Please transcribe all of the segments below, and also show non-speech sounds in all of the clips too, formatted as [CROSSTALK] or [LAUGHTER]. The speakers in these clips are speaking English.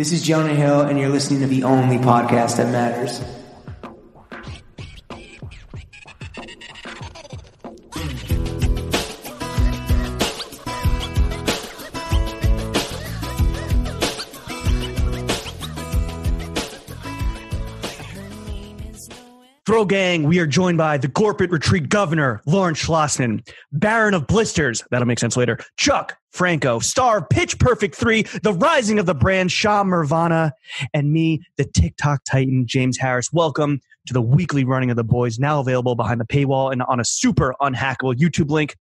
This is Jonah Hill, and you're listening to the only podcast that matters. Throw Gang, we are joined by the Corporate Retreat Governor, Lawrence Schlossman, Baron of Blisters, that'll make sense later, Chuck Franco, star Pitch Perfect 3, the rising of the brand, Shah Mervana, and me, the TikTok Titan, James Harris. Welcome to the weekly running of the boys, now available behind the paywall and on a super unhackable YouTube link.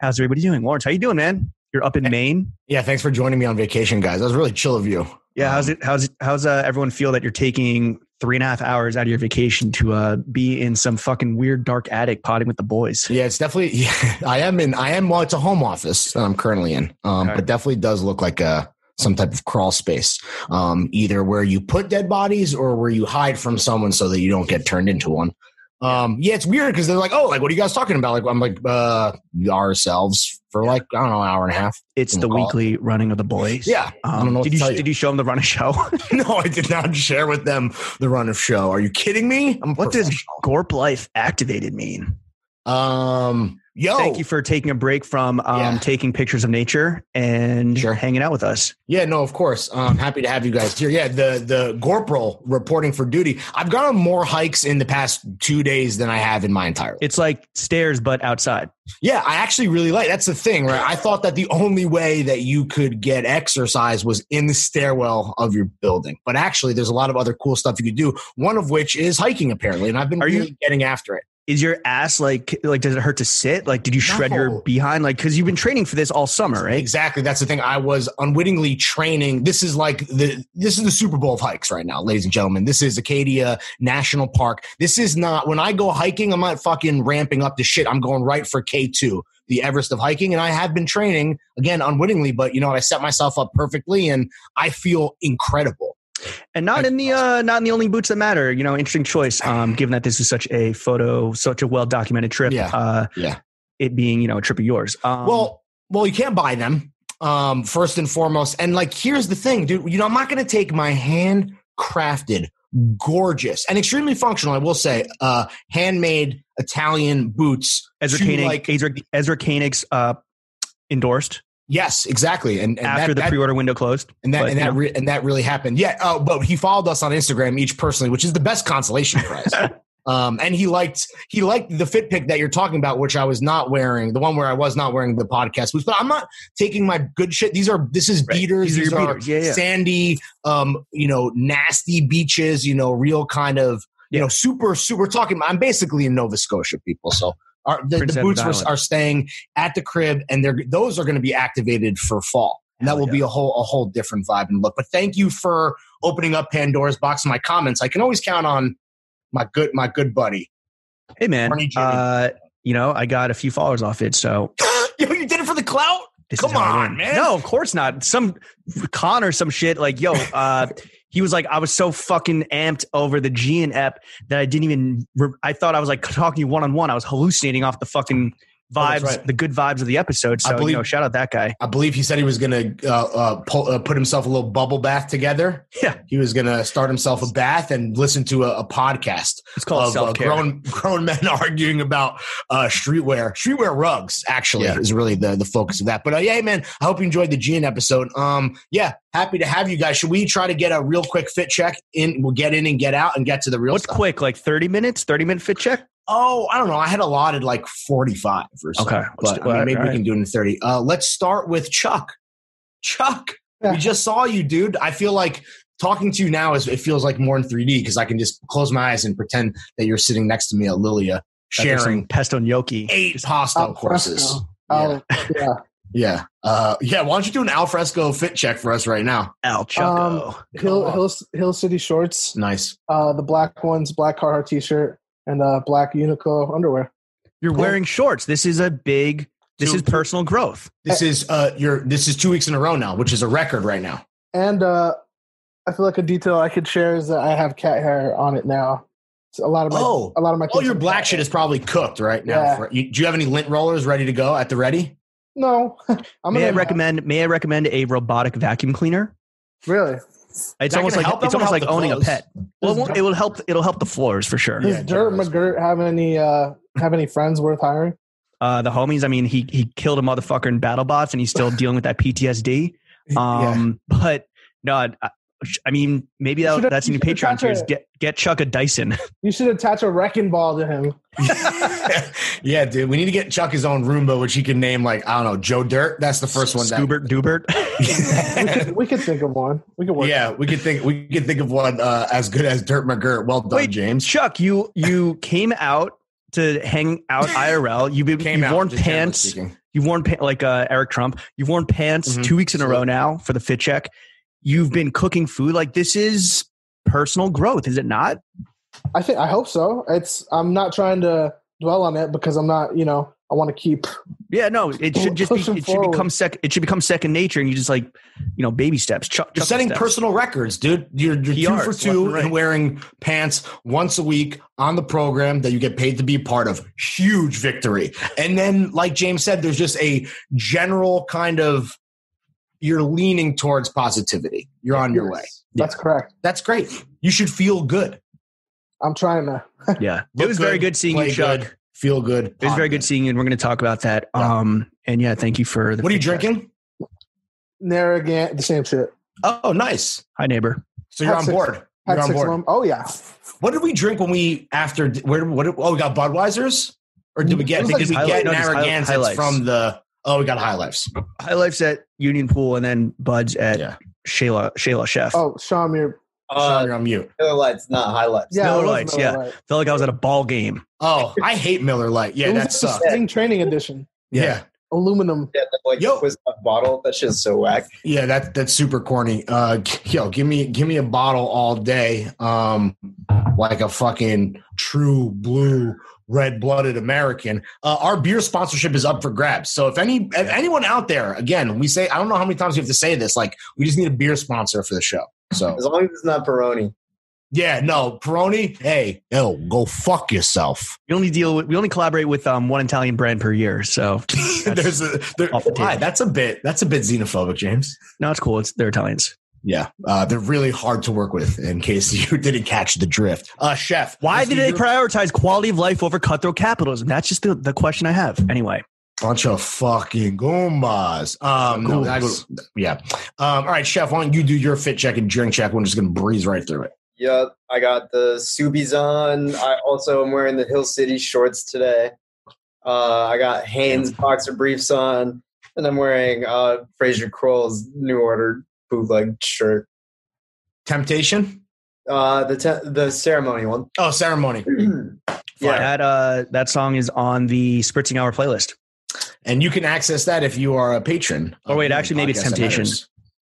How's everybody doing? Lawrence, how you doing, man? You're up in Maine? Yeah, thanks for joining me on vacation, guys. That was really chill of you. Yeah, how's Um, it? How's how's uh, everyone feel that you're taking three and a half hours out of your vacation to uh, be in some fucking weird dark attic potting with the boys? Yeah, it's definitely. [LAUGHS] Yeah, I am in. I am. Well, it's a home office that I'm currently in, um, but definitely does look like a some type of crawl space, um, either where you put dead bodies or where you hide from someone so that you don't get turned into one. Um, yeah, it's weird because they're like, "Oh, like what are you guys talking about?" Like I'm like, uh, ourselves for like I don't know, an hour and a half. It's the Call it. weekly running of the boys. Yeah, I don't Um, know did you you. did you show them the run of show? [LAUGHS] no, I did not share with them the run of show. Are you kidding me? I'm what does. Gorp Life activated mean? Um, yo, Thank you for taking a break from um, Yeah. taking pictures of nature and Sure. hanging out with us. Yeah, no, of course. Um, happy to have you guys here. Yeah, the the Gorpral reporting for duty. I've gone on more hikes in the past two days than I have in my entire life. It's like stairs, but outside. Yeah, I actually really like. That's the thing, right? I thought that the only way that you could get exercise was in the stairwell of your building, but actually, there's a lot of other cool stuff you could do. One of which is hiking, apparently, and I've been Are you- getting after it. Is your ass like like does it hurt to sit? Like did you shred your behind? Like because you've been training for this all summer, right? Exactly. That's the thing. I was unwittingly training. This is like the this is the Super Bowl of hikes right now, ladies and gentlemen. This is Acadia National Park. This is not when I go hiking, I'm not fucking ramping up the shit. I'm going right for K2, the Everest of hiking. And I have been training again unwittingly, but you know, what? I set myself up perfectly and I feel incredible. And not in the uh not in the only boots that matter. You know, interesting choice. Um, given that this is such a photo, such a well documented trip. Yeah. Uh, Yeah. It being you know a trip of yours. Um, well, well, you can't buy them. Um, first and foremost. And like, here's the thing, dude. You know, I'm not going to take my handcrafted, gorgeous, and extremely functional. I will say, uh, handmade Italian boots. Ezra Koenig, like- Ezra, Ezra Koenig's uh, endorsed Yes, exactly. And, and after that, the that, pre-order window closed. and that but, and that re- and that really happened. Yeah. Oh, but he followed us on Instagram each personally, which is the best consolation prize. [LAUGHS] Um, and he liked he liked the fit pick that you're talking about, which I was not wearing, the one where I was not wearing the podcast boots. But I'm not taking my good shit. These are this is Right. beaters. These are These, are, beaters. Yeah, yeah. sandy, um, you know, nasty beaches. You know, real kind of you Yeah. know, super super. We're talking. I'm basically in Nova Scotia, people. So. Our, the, the boots were, are staying at the crib, and they're those are going to be activated for fall, and that will yeah. be a whole a whole different vibe and look. But thank you for opening up Pandora's box. in My comments, I can always count on my good my good buddy. Hey man, uh, you know I got a few followers off it, so [LAUGHS] yo, you did it for the clout. this Come is how I on, man. No, of course not. Some con or some shit. Like yo, uh, [LAUGHS] he was like, I was so fucking amped over the G and Ep that I didn't even. Re- I thought I was like talking one on one. I was hallucinating off the fucking vibes, that's right. the good vibes of the episode. I So believe- you know, shout out that guy. I believe he said he was going to uh, uh, uh, put himself a little bubble bath together. Yeah. he was going to start himself a bath and listen to a, a podcast It's called of uh, grown grown men [LAUGHS] arguing about uh, streetwear. Streetwear rugs actually Yeah. is really the the focus of that. But uh, yeah, man, I hope you enjoyed the Gene episode. Um, yeah, happy to have you guys. Should we try to get a real quick fit check in? We'll get in and get out and get to the real What's stuff. quick? Like thirty minutes? Thirty minute fit check? Oh, I don't know. I had allotted like 45 or something. Okay, But do- I mean, maybe all we can do it in 30. Uh, let's start with Chuck. Chuck, Yeah. we just saw you, dude. I feel like talking to you now is it feels like more in 3D because I can just close my eyes and pretend that you're sitting next to me at Lilia sharing pesto gnocchi. eight pasta Al courses. fresco. Yeah. Yeah. [LAUGHS] Yeah. Uh, yeah. Why don't you do an alfresco fit check for us right now? Al Choco. Hill, Hill, Hill City shorts, Nice. uh, the black ones, black Carhartt t-shirt, and uh, black Uniqlo underwear. You're wearing shorts. This is a big. This Two- is personal growth. This is uh your this is two weeks in a row now, which is a record right now. And uh, I feel like a detail I could share is that I have cat hair on it now. So a lot of my Oh. a lot of my All kids your black shit hair. is probably cooked right now. Yeah. For, you, do you have any lint rollers ready to go at the ready? no. [LAUGHS] I'm May I gonna recommend? May I recommend a robotic vacuum cleaner? Really? It's that almost like help? It's almost like help the owning a pet. Well, it, Does won't, it will help. It'll help the floors for sure. Does Yeah, Dirt. McGirt have any uh have any friends worth hiring? Uh, the homies. I mean, he he killed a motherfucker in BattleBots, and he's still dealing with that PTSD. [LAUGHS] Um, but no, I, I mean, maybe that, that's in you your Patreon attached tiers. Get get Chuck a Dyson. [LAUGHS] You should attach a wrecking ball to him. [LAUGHS] yeah, dude. We need to get Chuck his own Roomba, which he can name like I don't know, Joe Dirt. That's the first one. That, Scoobert Doobert. [LAUGHS] We could, we could think of one. We could work. yeah, we could think we could think of one uh, as good as Dirt McGirt. Well done, Wait, James. Chuck, you you came out to hang out IRL. You've been Came you've out, worn pants. You've worn pa- like uh, Eric Trump. You've worn pants Mhm. two weeks in a row now for the fit check. You've mm-hmm. been cooking food. Like this is personal growth, is it not? I think I hope so. It's I'm not trying to dwell on it because I'm not, you know, I want to keep Yeah, no. It should just be. Pushing It should become second. It should become second nature, and you just like, you know, baby steps. Chuck, You're setting steps. personal records, dude. You're, you're two PRs, for two and right. and wearing pants once a week on the program that you get paid to be a part of. Huge victory. And then, like James said, there's just a general kind of you're leaning towards positivity. You're on your way. That's correct. That's great. You should feel good. I'm trying to. [LAUGHS] Yeah, it Look was very good seeing you, play Chuck. good, feel good. It was very good seeing you, and we're going to talk about that. Yeah. Um, and yeah, thank you for the. What are you feedback. drinking? Narragansett, the same shit. Oh, nice. Hi, neighbor. So you're Had on six- board. You're on board. them. Oh yeah. What did we drink when we after? Where? What? did- Oh, we got Budweisers, or did we get? It Did like we get no, just Hi- Narragansetts from the? Oh, we got High Lifes. High Life's at Union Pool, and then Bud's at Yeah. Shayla Shayla Chef. Oh, Sean, you're Sean, Uh, you're on mute. Miller Lites, not High highlights. yeah. Miller Lites, Miller yeah. Lite. Felt like I was at a ball game. Oh, I hate Miller Lite. Yeah, It was that the sucks. spring training edition. Yeah, Aluminum. Yeah, the, like Yo. Yo. bottle. That shit's so whack. yeah, that that's super corny. Uh, yo, give me give me a bottle all day, um, like a fucking true blue red blooded American. Uh, our beer sponsorship is up for grabs. So if any if anyone out there, again, we say I don't know how many times we have to say this. Like we just need a beer sponsor for the show. So As long as it's not Peroni. Yeah, no, Peroni. Hey, yo, go fuck yourself. We only deal with we only collaborate with um one Italian brand per year. So [LAUGHS] There's a there, the why? That's a bit that's a bit xenophobic, James. no, it's cool. It's they're Italians. Yeah, uh, they're really hard to work with. In case [LAUGHS] you didn't catch the drift, uh, chef. Why did do they prioritize quality of life over cutthroat capitalism? That's just the, the question I have. Anyway, bunch of fucking goombas? Um, no, I yeah. Um, all right, chef. Why don't you do your fit check and drink check? We're just gonna breeze right through it. Yeah, I got the Subies on. I also am wearing the Hill City shorts today. Uh, I got Hanes boxer briefs on, and I'm wearing uh, Fraser Kroll's New Order bootleg shirt. Temptation. Uh, the te- the ceremony one. Oh, ceremony. [CLEARS THROAT] yeah, that uh that song is on the Spritzing Hour playlist. And you can access that if you are a patron. Or wait, actually, maybe it's Temptation.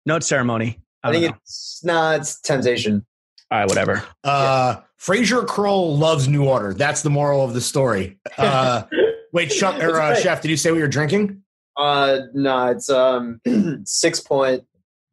No, it's ceremony. I, I think know. it's nah, it's Temptation. All right, whatever. Uh, Fraser Kroll loves New Order. That's the moral of the story. Uh, [LAUGHS] wait, Chuck or uh, chef, did you say we were drinking? Uh, no, it's um [CLEARS THROAT] six point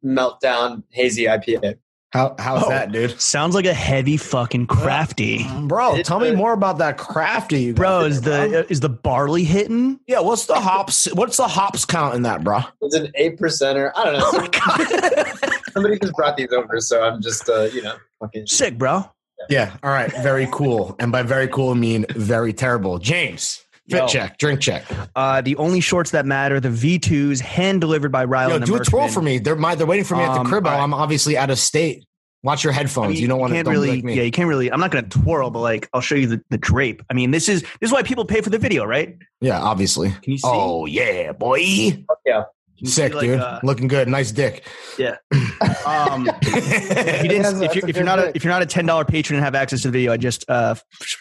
meltdown hazy IPA. How how's Oh. that, dude? Sounds like a heavy fucking crafty. Bro, It's tell me the- more about that crafty. You got Bro, there, is bro. the is the barley hitting? yeah? What's the hops? What's the hops count in that, bro? It's an eight percenter. I don't know. [LAUGHS] Oh my god, [LAUGHS] Somebody just brought these over, so I'm just uh, you know, fucking sick, bro. Yeah. All right. Very cool. And by very cool, I mean very terrible. James, fit Yo. check, drink check. Uh, the only shorts that matter, the V2s, hand delivered by Riley. Yo, and do a twirl for me. They're my, they're waiting for me at the Um, crib. all right. I'm obviously out of state. Watch your I headphones. mean, you don't want to can't don't really, like me. yeah, you can't really. I'm not going to twirl, but like, I'll show you the, the drape. I mean, this is this is why people pay for the video, right? Yeah, obviously. Can you see? Oh yeah, boy. yeah. Can you Sick, like, dude. uh, Looking good. Nice dick. Yeah. [LAUGHS] Um, [LAUGHS] if you didn't, That's a- if that's you're, if you're not a, if you're not a ten dollar patron and have access to the video, I just uh,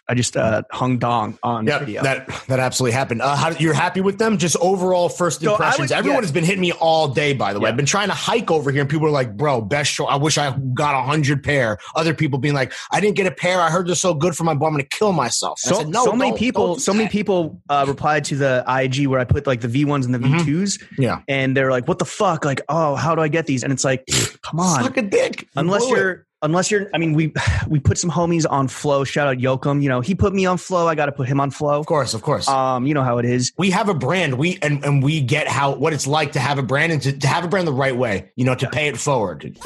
I just uh, hung dong on Yeah, video. that that absolutely happened. Uh, how, you're happy with them? Just overall first So impressions. would- Everyone yeah. has been hitting me all day. By the way, Yeah. I've been trying to hike over here, and people are like, "Bro, best show. I wish I got a hundred pair." Other people being like, "I didn't get a pair. I heard they're so good for my boy. I'm going to kill myself." And I so, said, "No, so many people, don't so many people uh, replied to the IG where I put like the V1s and the Mhm. V2s, Yeah. and they're like, "What the fuck? Like, oh, how do I get these?" And it's like, come on, Suck a dick. unless you're unless you're, I mean, we [SIGHS] we put some homies on Flow. Shout out Yoakum. You know, he put me on Flow. I got to put him on Flow. Of course, of course. Um, you know how it is. we have a brand. We and, and we get how what it's like to have a brand and to, to have a brand the right way. You know, to pay it forward.